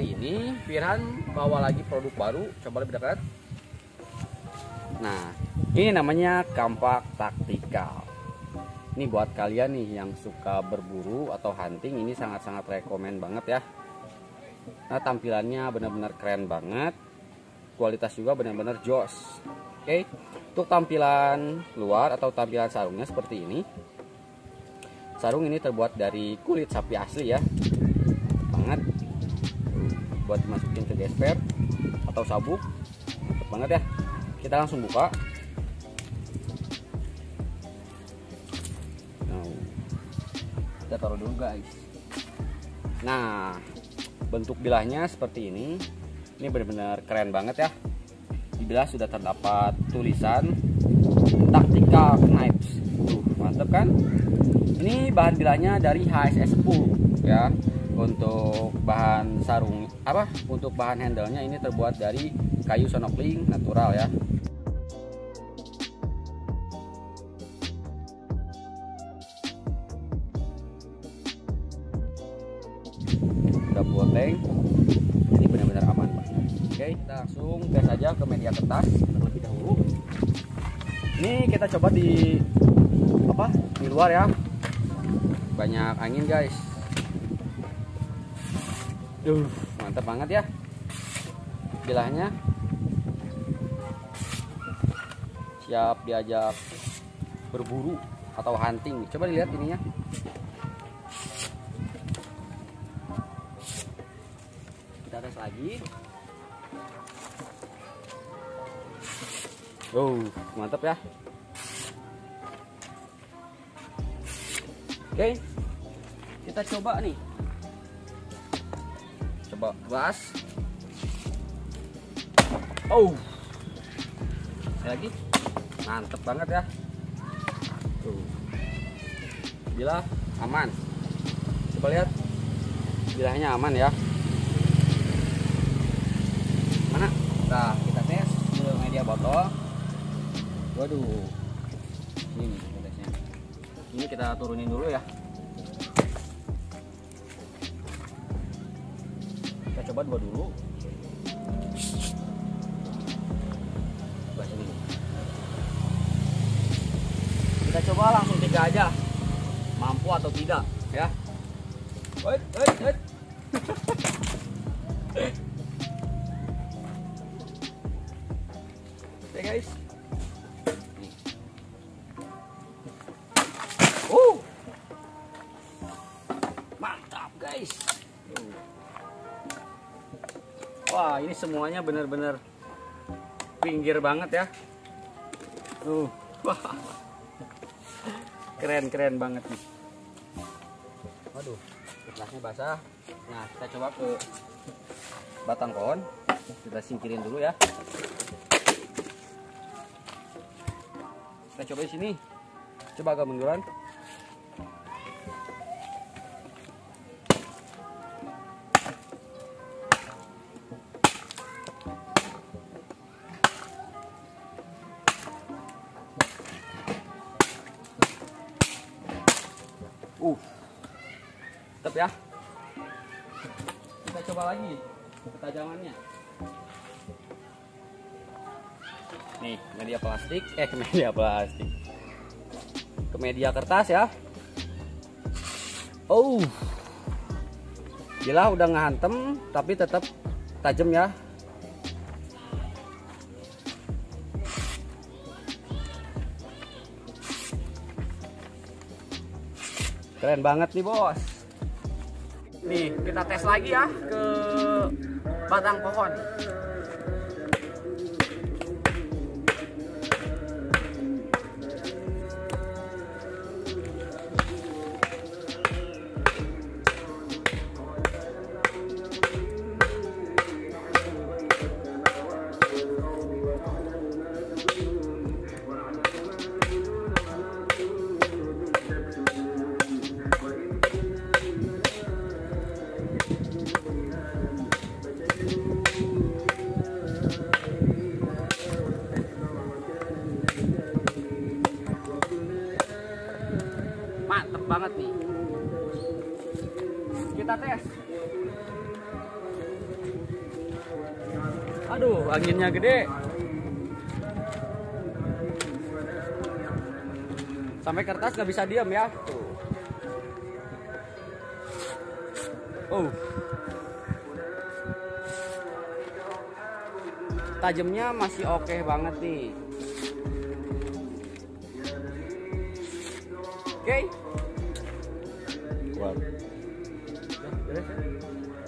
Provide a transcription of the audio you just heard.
ini Firhan bawa lagi produk baru. Coba lebih dekat. Nah ini namanya kampak taktikal. Ini buat kalian nih yang suka berburu atau hunting ini sangat-sangat rekomend banget ya. Nah tampilannya benar-benar keren banget. Kualitas juga benar-benar jos. Oke untuk tampilan luar atau tampilan sarungnya seperti ini. Sarung ini terbuat dari kulit sapi asli ya banget. Buat dimasukin ke gesper atau sabuk. Mantep banget ya. Kita langsung buka. Nah, kita taruh dulu guys. Nah bentuk bilahnya seperti ini. Ini benar-benar keren banget ya. Di bilah sudah terdapat tulisan tactical knives. Tuh mantep kan? Ini bahan bilahnya dari HSS 10 ya untuk bahan sarung apa? Untuk bahan handlenya ini terbuat dari kayu sonokling natural ya. Udah buateng ini benar-benar aman pak. Oke kita langsung gas aja ke media kertas terlebih dahulu. Ini kita coba di apa? Di luar ya. Banyak angin guys Duh, mantap banget ya. Bilahnya. Siap diajak berburu atau hunting. Coba dilihat ininya. Kita tes lagi. Oh mantap ya. Oke kita coba nih coba. Gas oh. Lagi? Mantep banget ya. Tuh. Bila aman. Coba lihat. Bilahnya aman ya. Mana? Nah kita tes ke media botol. Waduh. Ini ini kita turunin dulu ya coba dua dulu coba sini kita coba langsung tiga aja mampu atau tidak ya wait wait wait Oke guys Nih. Uh. Mantap guys. Wah, ini semuanya benar-benar pinggir banget ya. Tuh. Wah. Keren-keren banget nih. Waduh, kertasnya basah. Nah, kita coba ke batang pohon. Kita singkirin dulu ya. Kita coba di sini. Coba agak munduran. Tetap ya. Kita coba lagi ketajamannya. Nih, media plastik, eh media plastik. Ke media kertas ya. Oh. Gila udah ngehantem tapi tetap tajam ya. Keren banget nih, Bos. Nih, kita tes lagi ya ke batang pohon. Tes. anginnya gede. Sampai kertas nggak bisa diam ya. Tuh oh. Tajamnya masih oke okay banget nih. Oke. Okay. ¿Eh?